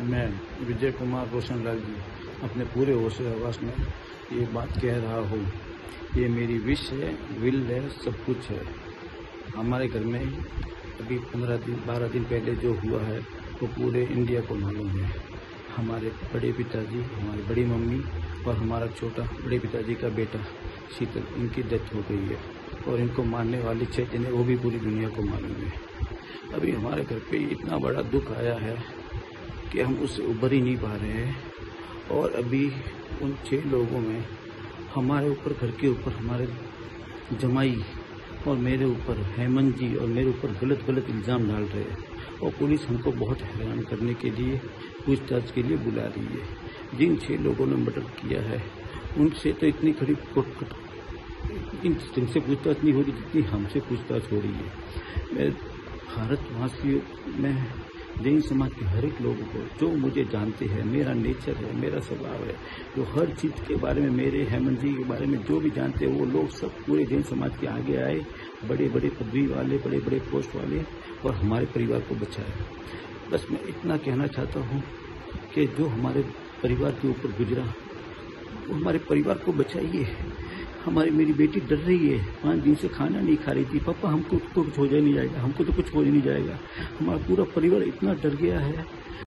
मैं विजय कुमार रोशन लाल जी अपने पूरे होश आवास में ये बात कह रहा हूँ। ये मेरी विश है विल है, सब कुछ है। हमारे घर में अभी पंद्रह दिन, बारह दिन पहले जो हुआ है, वो पूरे इंडिया को मालूम है। हमारे बड़े पिताजी, हमारी बड़ी मम्मी और हमारा छोटा, बड़े पिताजी का बेटा, शीतल, इनकी डेथ हो गई है। और इनको मारने वाली जने वो भी पूरी दुनिया को मालूम है। अभी हमारे घर पे इतना बड़ा दुख आया है कि हम उससे उभर ही नहीं पा रहे हैं। और अभी उन छह लोगों में हमारे ऊपर, घर के ऊपर हमारे जमाई और मेरे ऊपर हेमंत जी और मेरे ऊपर गलत गलत इल्ज़ाम डाल रहे हैं। और पुलिस हमको बहुत हैरान करने के लिए, पूछताछ के लिए बुला रही है। जिन छह लोगों ने मर्डर किया है, उनसे तो इतनी खड़ी जिनसे पूछताछ नहीं हो रही, जितनी हमसे पूछताछ हो रही है। मैं भारतवासियों में जैन समाज के हर एक लोगों को, जो मुझे जानते हैं, मेरा नेचर है, मेरा स्वभाव है, जो हर चीज़ के बारे में, मेरे हेमंत जी के बारे में जो भी जानते हैं, वो लोग सब पूरे जैन समाज के आगे आए बड़े बड़े पदवी वाले बड़े बड़े पोस्ट वाले, और हमारे परिवार को बचाए। बस मैं इतना कहना चाहता हूँ कि जो हमारे परिवार के ऊपर गुजरा, वो हमारे परिवार को बचाइए। हमारी मेरी बेटी डर रही है। पाँच दिन से खाना नहीं खा रही थी। पापा, हमको तो कुछ हो जाए नहीं जाएगा। हमको तो कुछ हो ही नहीं जाएगा। हमारा पूरा परिवार इतना डर गया है।